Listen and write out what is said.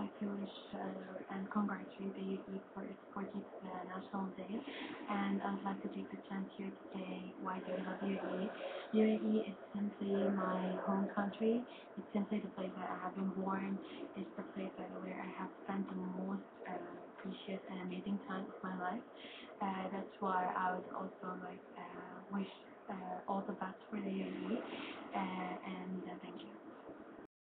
I like to wish uh, and congratulate the UAE for its 40th uh, National Day. And I'd like to take the chance here today. why do I love UAE. UAE is simply my home country. It's simply the place that I have been born. It's the place where I have spent the most uh, precious and amazing time of my life. Uh, that's why I would also like uh, wish uh, all the best for the UAE.